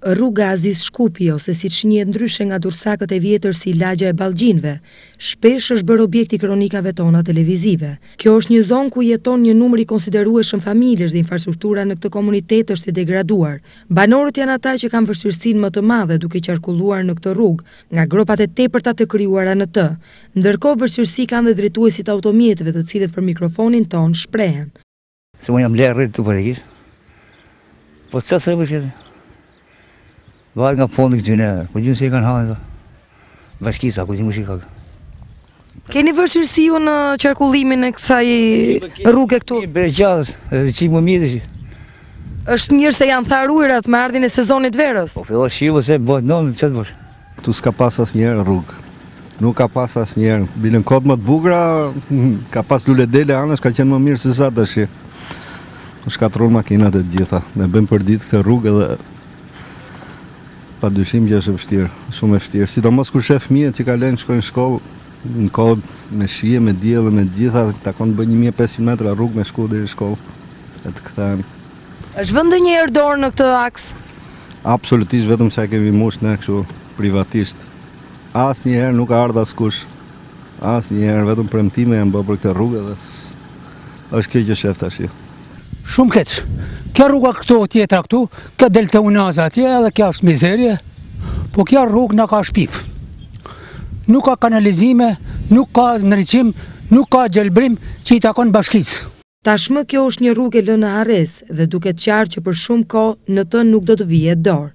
Rruga Aziz Shkupi ose siç njihet ndryshe nga durrsakët e vjetër si Lagja e Ballgjinëve, shpesh është bërë objekt i kronikave tona televizive. Kjo është një zonë ku jeton një numër i konsiderueshëm familjesh dhe infrastruktura në këtë komunitet është e degraduar. Banorët janë ata që kanë vështirësinë më të madhe duke qarkulluar në këtë rrugë, nga gropat e tepërta të krijuara në të. Ndërkohë vështirësi kanë dhe drejtuesit e automjeteve të cilët për mikrofonin tonë shprehen. Se unë jam lërë rritë të përgjit. Po të të të të të Varë nga fondi këty në, ku gjimë se i kanë hajnë dhe. Bashkisa, ku gjimë shi ka. Keni vështirësi ju në qarkullimin e kësaj rrugë e këtu? Një bërë gjallës, edhe qimë më mirë shi. është mirë se janë tharë ujërat me ardhjen e sezonit verës? Po, fillon shi, po se bëtë nëmë, që të bërë? Ktu s'ka pas asnjëherë rrugë nuk ka pas asnjëherë bile në kohë më të bukura ka pas lule dele anash ka qenë më mirë se sa tash u shkatërruan makinat e gjitha ne bëjmë për ditë këtë rrugë dhe pa dyshim që është e vështirë, shumë e vështirë. Sidomos kur shef fëmijët që kalojnë shkojnë në shkollë në kohë me shi e, me diell dhe me gjitha, takon të bëjnë 1500 metra rrugë me shku deri në shkollë e të kthehen. Është vënë ndonjëherë dorë në këtë aks? Absolutisht vetëm sa e kemi mush ne kështu privatisht. Asnjëherë nuk ka ardhur askush. Asnjëherë vetëm premtime janë bërë për këtë rrugë dhe është kjo që shef tash. Shumë keq. Kjo rruga këtu tjetra këtu, kjo del te unaza atje edhe kjo është mizerie. Po kjo rrugë na ka shpif. Nuk ka kanalizime, nuk ka ndriçim, nuk ka gjelbrim që i takon bashkisë. Tashmë kjo është një rrugë e lënë në harresë dhe duket qartë që për shumë kohë në të nuk do të vihet dorë.